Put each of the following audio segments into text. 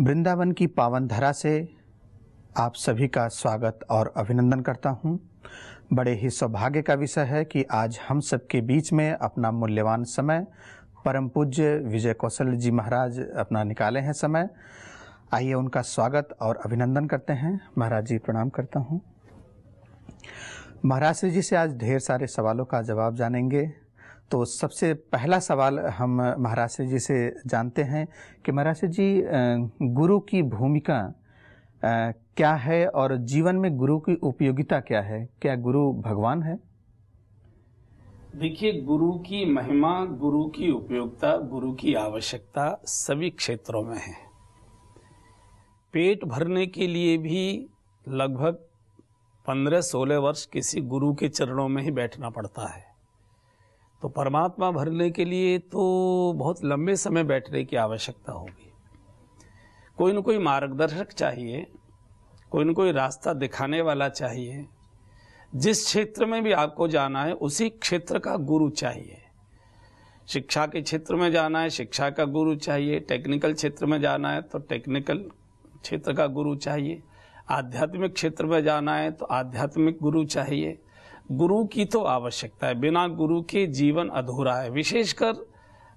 वृंदावन की पावन धरा से आप सभी का स्वागत और अभिनंदन करता हूँ। बड़े ही सौभाग्य का विषय है कि आज हम सबके बीच में अपना मूल्यवान समय, परम पूज्य विजय कौशल जी महाराज अपना निकाले हैं समय आइए उनका स्वागत और अभिनंदन करते हैं महाराज जी, प्रणाम करता हूँ। महाराज श्री जी से आज ढेर सारे सवालों का जवाब जानेंगे तो सबसे पहला सवाल हम महाराज श्री जी से जानते हैं कि महाराज श्री जी गुरु की भूमिका क्या है और जीवन में गुरु की उपयोगिता क्या है? क्या गुरु भगवान है? देखिए, गुरु की महिमा, गुरु की उपयोगिता, गुरु की आवश्यकता सभी क्षेत्रों में है। पेट भरने के लिए भी लगभग पंद्रह सोलह वर्ष किसी गुरु के चरणों में ही बैठना पड़ता है। तो परमात्मा भरने के लिए तो बहुत लंबे समय बैठने की आवश्यकता होगी। कोई न कोई मार्गदर्शक चाहिए, कोई न कोई रास्ता दिखाने वाला चाहिए। जिस क्षेत्र में भी आपको जाना है, उसी क्षेत्र का गुरु चाहिए। शिक्षा के क्षेत्र में जाना है, शिक्षा का गुरु चाहिए। टेक्निकल क्षेत्र में जाना है तो टेक्निकल क्षेत्र का गुरु चाहिए। आध्यात्मिक क्षेत्र में जाना है तो आध्यात्मिक गुरु चाहिए। गुरु की तो आवश्यकता है, बिना गुरु के जीवन अधूरा है। विशेषकर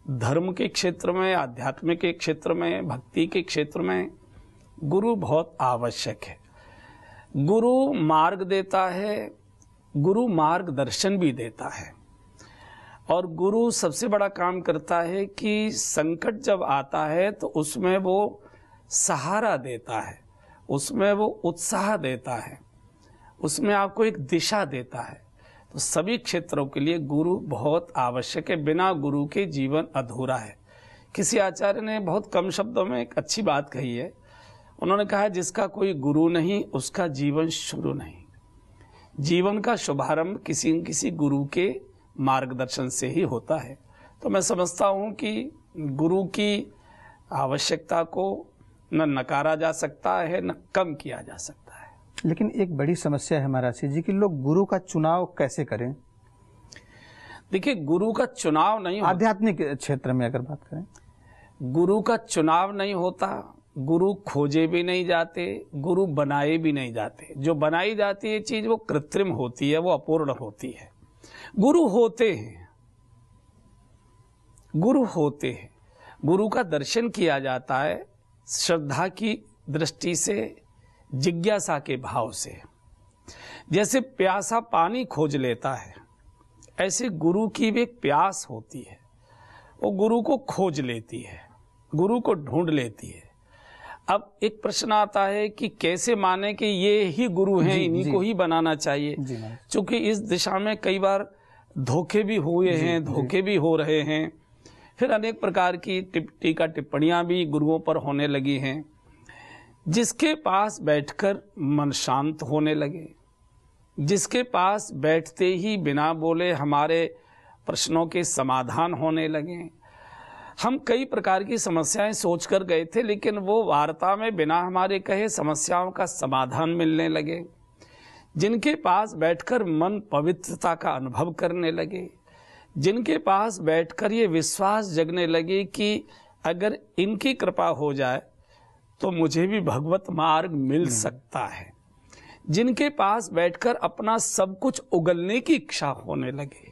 धर्म के क्षेत्र में आध्यात्मिक के क्षेत्र में, भक्ति के क्षेत्र में गुरु बहुत आवश्यक है। गुरु मार्ग देता है, गुरु मार्गदर्शन भी देता है। और गुरु सबसे बड़ा काम करता है कि संकट जब आता है तो उसमें वो सहारा देता है, उसमें वो उत्साह देता है। उसमें आपको एक दिशा देता है। तो सभी क्षेत्रों के लिए गुरु बहुत आवश्यक है। बिना गुरु के जीवन अधूरा है। किसी आचार्य ने बहुत कम शब्दों में एक अच्छी बात कही है। उन्होंने कहा, जिसका कोई गुरु नहीं, उसका जीवन शुरू नहीं। जीवन का शुभारंभ किसी न किसी गुरु के मार्गदर्शन से ही होता है। तो मैं समझता हूँ कि गुरु की आवश्यकता को न नकारा जा सकता है, न कम किया जा सकता है। लेकिन एक बड़ी समस्या है महाराज जी कि लोग गुरु का चुनाव कैसे करें? देखिए गुरु का चुनाव नहीं होता। आध्यात्मिक क्षेत्र में अगर बात करें। गुरु का चुनाव नहीं होता गुरु खोजे भी नहीं जाते गुरु बनाए भी नहीं जाते। जो बनाई जाती है चीज़ वो कृत्रिम होती है वो अपूर्ण होती है। गुरु होते हैं। गुरु होते हैं। गुरु का दर्शन किया जाता है श्रद्धा की दृष्टि से जिज्ञासा के भाव से। जैसे प्यासा पानी खोज लेता है ऐसे गुरु की भी एक प्यास होती है। वो गुरु को खोज लेती है गुरु को ढूंढ लेती है। अब एक प्रश्न आता है कि कैसे माने कि ये ही गुरु हैं इन्हीं को ही बनाना चाहिए? क्योंकि इस दिशा में कई बार धोखे भी हुए हैं धोखे भी हो रहे हैं। फिर अनेक प्रकार की टिप टीका टिप्पणियाँ भी गुरुओं पर होने लगी हैं। जिसके पास बैठकर मन शांत होने लगे, जिसके पास बैठते ही बिना बोले हमारे प्रश्नों के समाधान होने लगे। हम कई प्रकार की समस्याएँ सोच कर गए थे, लेकिन वो वार्ता में बिना हमारे कहे समस्याओं का समाधान मिलने लगे, जिनके पास बैठकर मन पवित्रता का अनुभव करने लगे, जिनके पास बैठकर ये विश्वास जगने लगे कि अगर इनकी कृपा हो जाए तो मुझे भी भगवत मार्ग मिल सकता है। जिनके पास बैठकर अपना सब कुछ उगलने की इच्छा होने लगे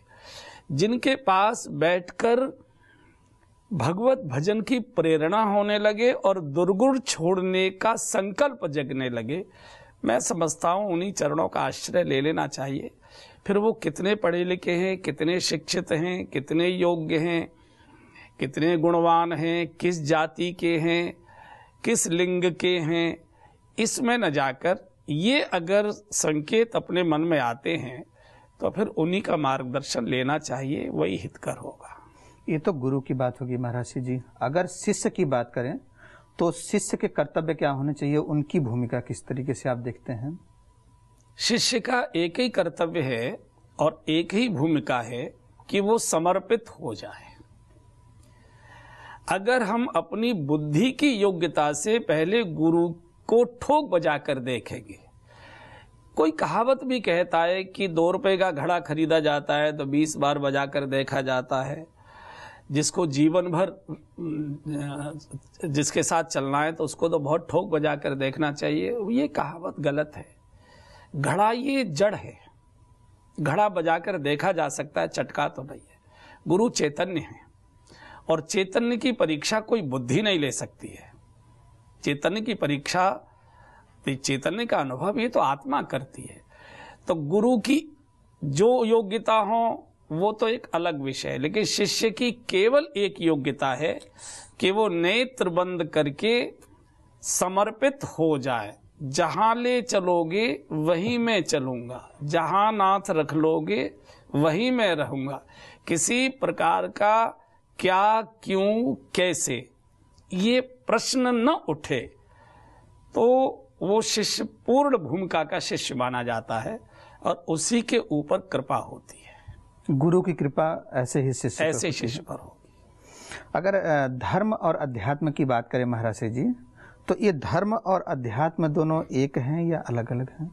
जिनके पास बैठकर भगवत भजन की प्रेरणा होने लगे और दुर्गुण छोड़ने का संकल्प जगने लगे मैं समझता हूँ उन्हीं चरणों का आश्रय ले लेना चाहिए। फिर वो कितने पढ़े लिखे हैं कितने शिक्षित हैं कितने योग्य हैं कितने गुणवान हैं किस जाति के हैं किस लिंग के हैं इसमें न जाकर ये अगर संकेत अपने मन में आते हैं तो फिर उन्हीं का मार्गदर्शन लेना चाहिए वही हितकर होगा। ये तो गुरु की बात होगी महाराज जी। अगर शिष्य की बात करें तो शिष्य के कर्तव्य क्या होने चाहिए उनकी भूमिका किस तरीके से आप देखते हैं? शिष्य का एक ही कर्तव्य है और एक ही भूमिका है कि वो समर्पित हो जाए। अगर हम अपनी बुद्धि की योग्यता से पहले गुरु को ठोक बजा कर देखेंगे। कोई कहावत भी कहता है कि दो रुपए का घड़ा खरीदा जाता है तो बीस बार बजा कर देखा जाता है। जिसको जीवन भर, जिसके साथ चलना है तो उसको तो बहुत ठोक बजा कर देखना चाहिए। ये कहावत गलत है। घड़ा ये जड़ है। घड़ा बजा कर देखा जा सकता है, चटका तो नहीं है। गुरु चैतन्य है। और चैतन्य की परीक्षा कोई बुद्धि नहीं ले सकती है। चैतन्य की परीक्षा चैतन्य का अनुभव ये तो आत्मा करती है। तो गुरु की जो योग्यता हो, वो तो एक अलग विषय है। लेकिन शिष्य की केवल एक योग्यता है कि वो नेत्र बंद करके समर्पित हो जाए। जहाँ ले चलोगे, वहीं मैं चलूँगा। जहाँ नाथ रख लोगे, वहीं मैं रहूँगा। किसी प्रकार का क्या क्यों कैसे? ये प्रश्न न उठे। तो वो शिष्य पूर्ण भूमिका का शिष्य माना जाता है और उसी के ऊपर कृपा होती है। गुरु की कृपा ऐसे ही शिष्य ऐसे शिष्य पर होगी। अगर धर्म और अध्यात्म की बात करें महाराज जी तो ये धर्म और अध्यात्म दोनों एक हैं या अलग अलग हैं?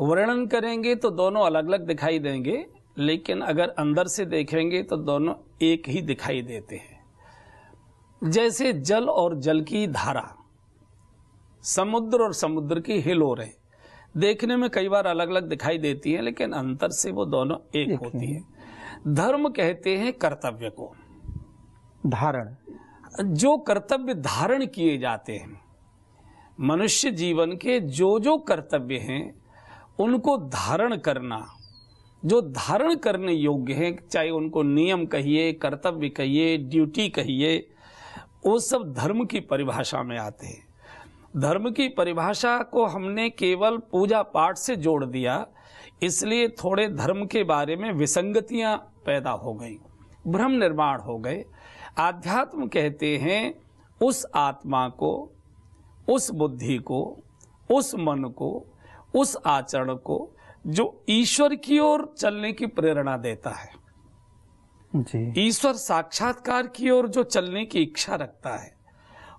वर्णन करेंगे तो दोनों अलग अलग दिखाई देंगे। लेकिन अगर अंदर से देखेंगे तो दोनों एक ही दिखाई देते हैं। जैसे जल और जल की धारा समुद्र और समुद्र की हिलोरें देखने में कई बार अलग अलग दिखाई देती हैं लेकिन अंतर से वो दोनों एक, एक होती है। धर्म कहते हैं कर्तव्य को। धारण। जो कर्तव्य धारण किए जाते हैं मनुष्य जीवन के जो जो कर्तव्य हैं उनको धारण करना जो धारण करने योग्य हैं, चाहे उनको नियम कहिए, कर्तव्य कहिए, ड्यूटी कहिए, वो सब धर्म की परिभाषा में आते हैं। धर्म की परिभाषा को हमने केवल पूजा पाठ से जोड़ दिया, इसलिए थोड़े धर्म के बारे में विसंगतियाँ पैदा हो गई, भ्रम निर्माण हो गए। आध्यात्म कहते हैं, उस आत्मा को, उस बुद्धि को, उस मन को, उस आचरण को जो ईश्वर की ओर चलने की प्रेरणा देता है। ईश्वर साक्षात्कार की ओर जो चलने की इच्छा रखता है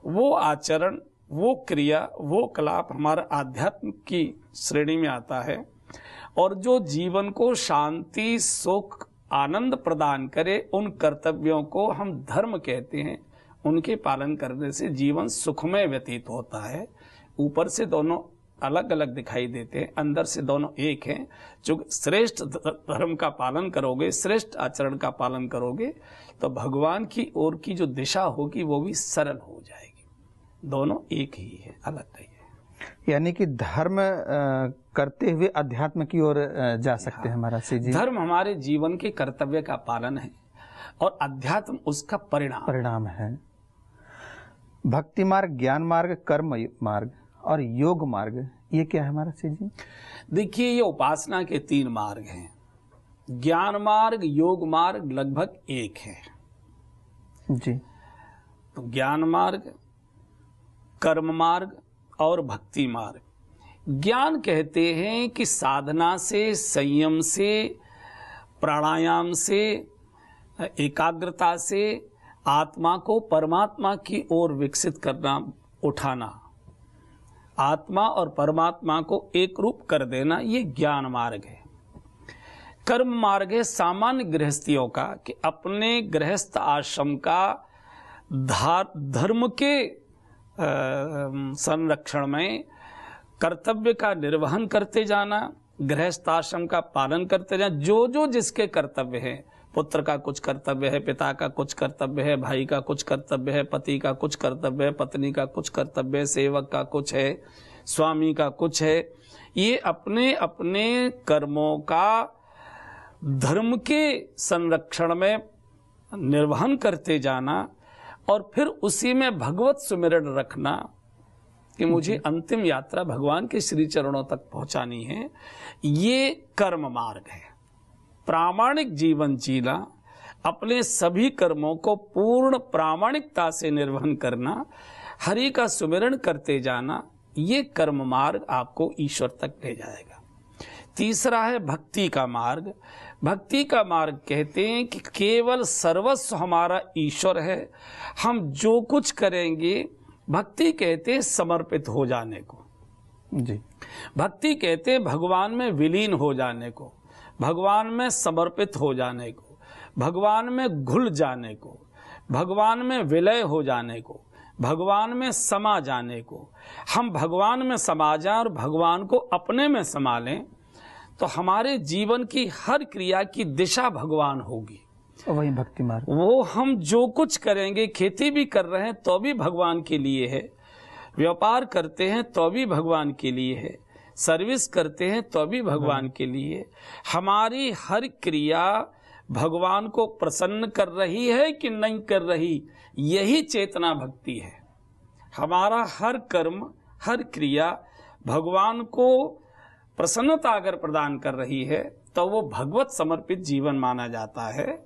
वो आचरण वो क्रिया वो कलाप हमारा आध्यात्म की श्रेणी में आता है और जो जीवन को शांति सुख आनंद प्रदान करे उन कर्तव्यों को हम धर्म कहते हैं उनके पालन करने से जीवन सुखमय व्यतीत होता है। ऊपर से दोनों अलग अलग दिखाई देते हैं। अंदर से दोनों एक हैं। जो श्रेष्ठ धर्म का पालन करोगे श्रेष्ठ आचरण का पालन करोगे तो भगवान की ओर की जो दिशा होगी वो भी सरल हो जाएगी। दोनों एक ही है अलग नहीं है। यानी कि धर्म करते हुए अध्यात्म की ओर जा सकते हैं हमारा जी धर्म हमारे जीवन के कर्तव्य का पालन है और अध्यात्म उसका परिणाम परिणाम है। भक्ति मार्ग ज्ञान मार्ग कर्म मार्ग। और योग मार्ग ये क्या है हमारा जी? देखिए ये उपासना के तीन मार्ग हैं। ज्ञान मार्ग योग मार्ग लगभग एक है। जी। तो ज्ञान मार्ग कर्म मार्ग और भक्ति मार्ग। ज्ञान कहते हैं कि साधना से संयम से प्राणायाम से एकाग्रता से आत्मा को परमात्मा की ओर विकसित करना उठाना। आत्मा और परमात्मा को एक रूप कर देना ये ज्ञान मार्ग है। कर्म मार्ग है सामान्य गृहस्थियों का कि अपने गृहस्थ आश्रम का धर्म के संरक्षण में कर्तव्य का निर्वहन करते जाना गृहस्थाश्रम का पालन करते जाना जो जो जिसके कर्तव्य है पुत्र का कुछ कर्तव्य है पिता का कुछ कर्तव्य है भाई का कुछ कर्तव्य है पति का कुछ कर्तव्य है पत्नी का कुछ कर्तव्य है सेवक का कुछ है स्वामी का कुछ है। ये अपने अपने कर्मों का धर्म के संरक्षण में निर्वहन करते जाना और फिर उसी में भगवत सुमिरण रखना कि मुझे अंतिम यात्रा भगवान के श्री चरणों तक पहुंचानी है ये कर्म मार्ग है। प्रामाणिक जीवन जीना अपने सभी कर्मों को पूर्ण प्रामाणिकता से निर्वहन करना हरि का सुमिरण करते जाना ये कर्म मार्ग आपको ईश्वर तक ले जाएगा। तीसरा है भक्ति का मार्ग। भक्ति का मार्ग कहते हैं कि केवल सर्वस्व हमारा ईश्वर है। हम जो कुछ करेंगे भक्ति कहते हैं समर्पित हो जाने को। जी। भक्ति कहते हैं भगवान में विलीन हो जाने को। भगवान में समर्पित हो जाने को भगवान में घुल जाने को भगवान में विलय हो जाने को भगवान में समा जाने को हम भगवान में समा जाएँ और भगवान को अपने में समा लें तो हमारे जीवन की हर क्रिया की दिशा भगवान होगी। वही भक्ति मार्ग। वो हम जो कुछ करेंगे खेती भी कर रहे हैं तो भी भगवान के लिए है। व्यापार करते हैं तो भी भगवान के लिए है। सर्विस करते हैं तो भी भगवान के लिए। हमारी हर क्रिया भगवान को प्रसन्न कर रही है कि नहीं कर रही यही चेतना भक्ति है। हमारा हर कर्म हर क्रिया भगवान को प्रसन्नता अगर प्रदान कर रही है तो वो भगवत समर्पित जीवन माना जाता है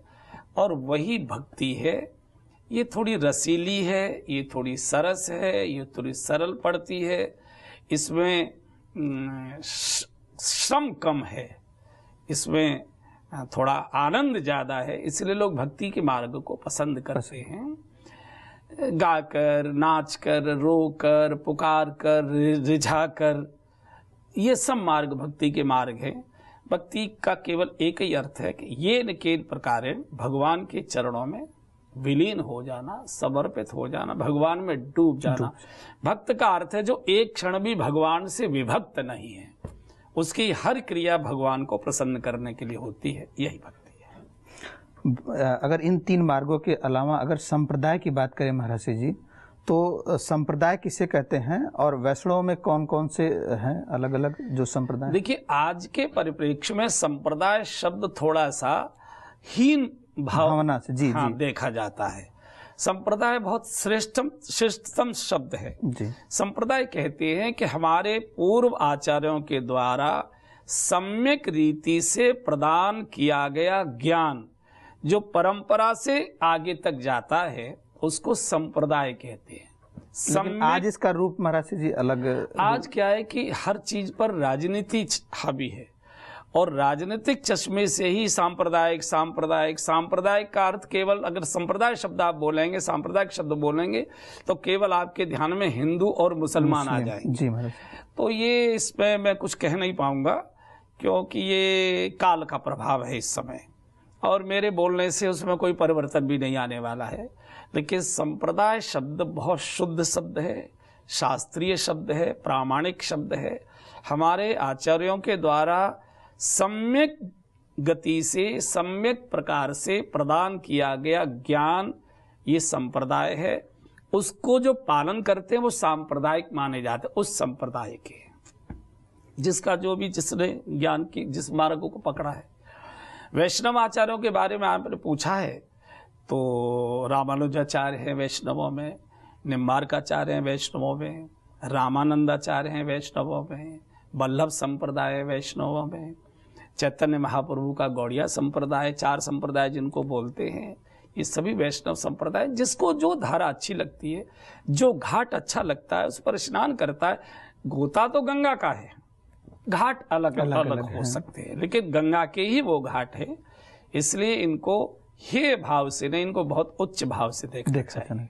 और वही भक्ति है। ये थोड़ी रसीली है ये थोड़ी सरस है ये थोड़ी सरल पड़ती है। इसमें श्रम कम है। इसमें थोड़ा आनंद ज़्यादा है, इसलिए लोग भक्ति के मार्ग को पसंद करते हैं। गाकर नाच कर रो कर पुकार कर रिझा कर ये सब मार्ग भक्ति के मार्ग हैं। भक्ति का केवल एक ही अर्थ है कि ये न के प्रकार भगवान के चरणों में विलीन हो जाना समर्पित हो जाना भगवान में डूब जाना। भक्त का अर्थ है जो एक क्षण भी भगवान से विभक्त नहीं है उसकी हर क्रिया भगवान को प्रसन्न करने के लिए होती है यही भक्ति है। अगर इन तीन मार्गों के अलावा अगर संप्रदाय की बात करें महाराज जी तो संप्रदाय किसे कहते हैं और वैष्णव में कौन कौन से हैं अलग अलग जो संप्रदाय? देखिए आज के परिप्रेक्ष्य में संप्रदाय शब्द थोड़ा सा हीन भाव भावना से जी हाँ, जी। देखा जाता है। संप्रदाय बहुत श्रेष्ठम श्रेष्ठतम शब्द है। संप्रदाय कहते हैं कि हमारे पूर्व आचार्यों के द्वारा सम्यक रीति से प्रदान किया गया ज्ञान जो परंपरा से आगे तक जाता है उसको संप्रदाय कहते हैं। लेकिन आज इसका रूप महाराज जी अलग आज क्या है कि हर चीज़ पर राजनीति हावी है। और राजनीतिक चश्मे से ही सांप्रदायिक सांप्रदायिक सांप्रदायिक का अर्थ केवल अगर संप्रदाय शब्द आप बोलेंगे सांप्रदायिक शब्द बोलेंगे तो केवल आपके ध्यान में हिंदू और मुसलमान आ जाएँगे। जी तो ये इस पे मैं कुछ कह नहीं पाऊँगा क्योंकि ये काल का प्रभाव है इस समय। और मेरे बोलने से उसमें कोई परिवर्तन भी नहीं आने वाला है। लेकिन संप्रदाय शब्द बहुत शुद्ध शब्द है शास्त्रीय शब्द है प्रामाणिक शब्द है। हमारे आचार्यों के द्वारा सम्यक गति से, सम्यक प्रकार से प्रदान किया गया ज्ञान ये संप्रदाय है। उसको जो पालन करते हैं, वो सांप्रदायिक माने जाते हैं, उस संप्रदाय के। जिसका जो भी जिसने ज्ञान की, जिस मार्ग को पकड़ा है। वैष्णव आचार्यों के बारे में आपने पूछा है तो रामानुजाचार्य हैं वैष्णवों में, निम्बार्काचार्य हैं वैष्णवों में, रामानंदाचार्य हैं वैष्णवों में वल्लभ संप्रदाय वैष्णवों में चैतन्य महाप्रभु का गौड़िया संप्रदाय चार संप्रदाय जिनको बोलते हैं ये सभी वैष्णव संप्रदाय जिसको जो धारा अच्छी लगती है जो घाट अच्छा लगता है उस पर स्नान करता है गोता तो गंगा का है। घाट अलग अलग, अलग, अलग हो है। सकते हैं लेकिन गंगा के ही वो घाट है इसलिए इनको हे भाव से नहीं इनको बहुत उच्च भाव से देख देख सकते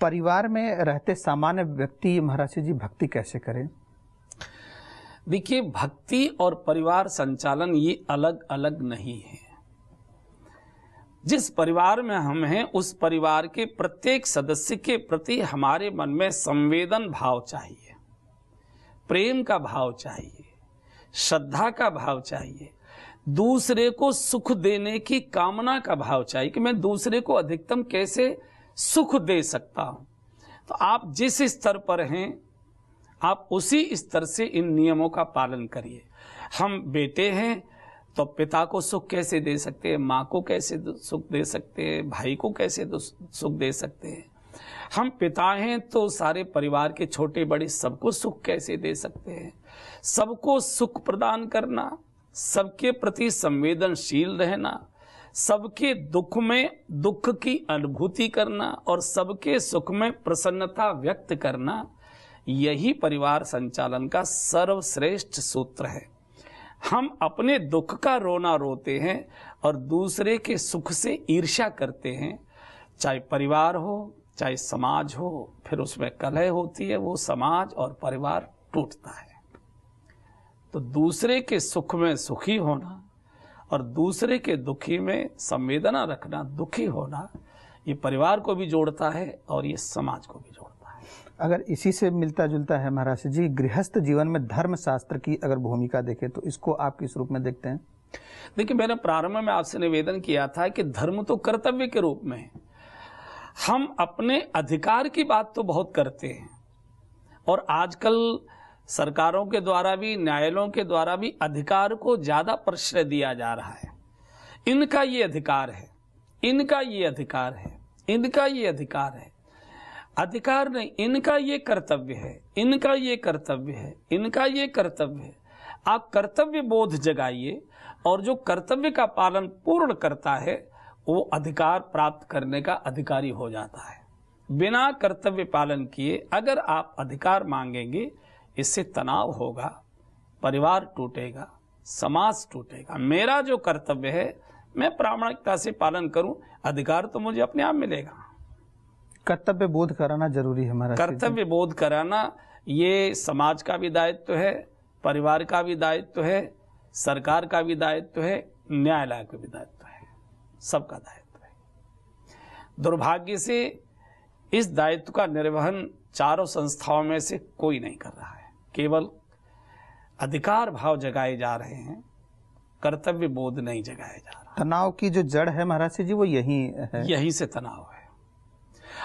परिवार में रहते सामान्य व्यक्ति महाराज जी भक्ति कैसे करें? देखिए, भक्ति और परिवार संचालन ये अलग अलग नहीं है। जिस परिवार में हम हैं, उस परिवार के प्रत्येक सदस्य के प्रति हमारे मन में संवेदन भाव चाहिए, प्रेम का भाव चाहिए, श्रद्धा का भाव चाहिए, दूसरे को सुख देने की कामना का भाव चाहिए कि मैं दूसरे को अधिकतम कैसे सुख दे सकता हूँ। तो आप जिस स्तर पर हैं आप उसी स्तर से इन नियमों का पालन करिए। हम बेटे हैं तो पिता को सुख कैसे दे सकते हैं? माँ को कैसे सुख दे सकते हैं? भाई को कैसे सुख दे सकते हैं? हम पिता हैं तो सारे परिवार के छोटे बड़े सबको सुख कैसे दे सकते हैं? सबको सुख प्रदान करना, सबके प्रति संवेदनशील रहना, सबके दुख में दुख की अनुभूति करना और सबके सुख में प्रसन्नता व्यक्त करना यही परिवार संचालन का सर्वश्रेष्ठ सूत्र है। हम अपने दुख का रोना रोते हैं और दूसरे के सुख से ईर्ष्या करते हैं। चाहे परिवार हो, चाहे समाज हो, फिर उसमें कलह होती है, वो समाज और परिवार टूटता है। तो दूसरे के सुख में सुखी होना और दूसरे के दुखी में संवेदना रखना, दुखी होना, ये परिवार को भी जोड़ता है और ये समाज को भी जोड़ता है। अगर इसी से मिलता जुलता है महाराज जी, गृहस्थ जीवन में धर्म शास्त्र की अगर भूमिका देखें तो इसको आप किस रूप में देखते हैं? देखिए, मैंने प्रारंभ में आपसे निवेदन किया था कि धर्म तो कर्तव्य के रूप में हम अपने अधिकार की बात तो बहुत करते हैं। और आजकल सरकारों के द्वारा भी, न्यायालयों के द्वारा भी अधिकार को ज़्यादा प्रश्रय दिया जा रहा है। इनका ये अधिकार है, इनका ये अधिकार है, इनका ये अधिकार है। अधिकार नहीं, इनका ये कर्तव्य है, इनका ये कर्तव्य है, इनका ये कर्तव्य है। आप कर्तव्य बोध जगाइए और जो कर्तव्य का पालन पूर्ण करता है, वो अधिकार प्राप्त करने का अधिकारी हो जाता है। बिना कर्तव्य पालन किए अगर आप अधिकार मांगेंगे, इससे तनाव होगा, परिवार टूटेगा, समाज टूटेगा। मेरा जो कर्तव्य है, मैं प्रामाणिकता से पालन करूँ, अधिकार तो मुझे अपने आप मिलेगा। कर्तव्य बोध कराना ज़रूरी है जी। कर्तव्य बोध कराना ये समाज का भी दायित्व है परिवार का भी दायित्व है सरकार का भी दायित्व है न्यायालय का भी दायित्व है सबका दायित्व है। दुर्भाग्य से इस दायित्व का निर्वहन चारों संस्थाओं में से कोई नहीं कर रहा है। केवल अधिकार भाव जगाए जा रहे हैं कर्तव्य बोध नहीं जगाया जा रहा। तनाव की जो जड़ है महाराज जी वो यही है। यही से तनाव है।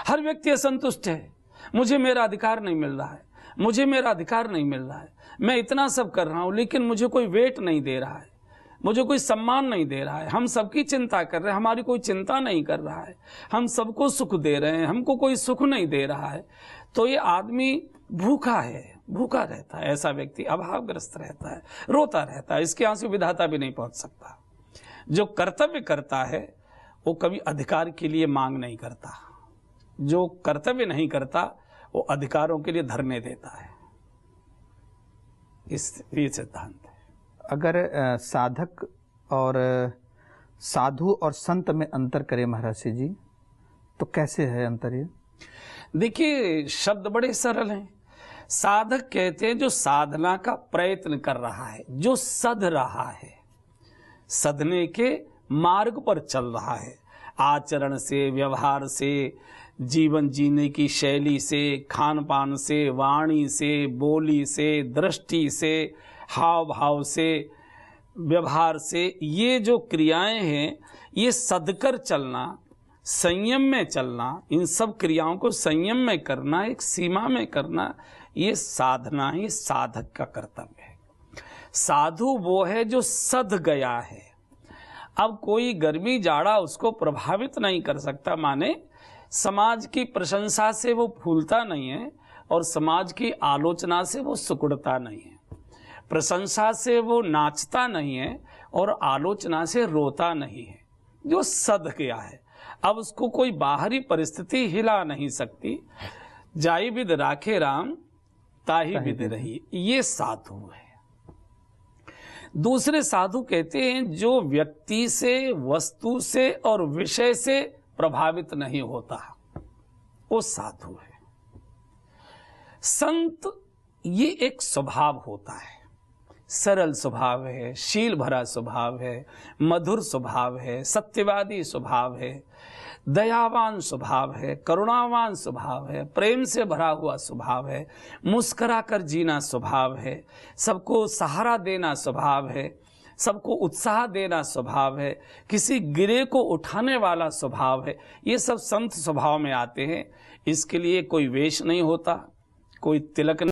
हर व्यक्ति असंतुष्ट है। मुझे मेरा अधिकार नहीं मिल रहा है। मुझे मेरा अधिकार नहीं मिल रहा है। मैं इतना सब कर रहा हूँ, लेकिन मुझे कोई वेट नहीं दे रहा है। मुझे कोई सम्मान नहीं दे रहा है। हम सबकी चिंता कर रहे हैं, हमारी कोई चिंता नहीं कर रहा है। हम सबको सुख दे रहे हैं, हमको कोई सुख नहीं दे रहा है। तो ये आदमी भूखा है, भूखा रहता है, ऐसा व्यक्ति अभावग्रस्त रहता है, रोता रहता है, इसके आँसू विधाता भी नहीं पहुँच सकता। जो कर्तव्य करता है, वो कभी अधिकार के लिए मांग नहीं करता। जो कर्तव्य नहीं करता वो अधिकारों के लिए धरने देता है। इस ये सिद्धांत है। अगर साधक और साधु और संत में अंतर करें महाराज जी तो कैसे है अंतर ये? देखिए शब्द बड़े सरल हैं। साधक कहते हैं जो साधना का प्रयत्न कर रहा है जो सध रहा है सधने के मार्ग पर चल रहा है। आचरण से व्यवहार से जीवन जीने की शैली से खान पान से, वाणी से, बोली से, दृष्टि से हाव भाव से, व्यवहार से, ये जो क्रियाएँ हैं, ये सदकर चलना, संयम में चलना, इन सब क्रियाओं को संयम में करना, एक सीमा में करना, ये साधना ही साधक का कर्तव्य है। साधु वो है जो सध गया है। अब कोई गर्मी जाड़ा उसको प्रभावित नहीं कर सकता, माने समाज की प्रशंसा से वो फूलता नहीं है और समाज की आलोचना से वो सुकुड़ता नहीं है। प्रशंसा से वो नाचता नहीं है और आलोचना से रोता नहीं है। जो सद गया है अब उसको कोई बाहरी परिस्थिति हिला नहीं सकती। जाई विद राखे राम ताही विद रही। ये साधु है। दूसरे साधु कहते हैं जो व्यक्ति से वस्तु से और विषय से प्रभावित नहीं होता। वो साधु है। संत, ये एक स्वभाव होता है। सरल स्वभाव है, शील भरा स्वभाव है, मधुर स्वभाव है, सत्यवादी स्वभाव है, दयावान स्वभाव है, करुणावान स्वभाव है, प्रेम से भरा हुआ स्वभाव है मुस्करा कर जीना स्वभाव है, सबको सहारा देना स्वभाव है सबको उत्साह देना स्वभाव है, किसी गिरे को उठाने वाला स्वभाव है। ये सब संत स्वभाव में आते हैं। इसके लिए कोई वेश नहीं होता, कोई तिलक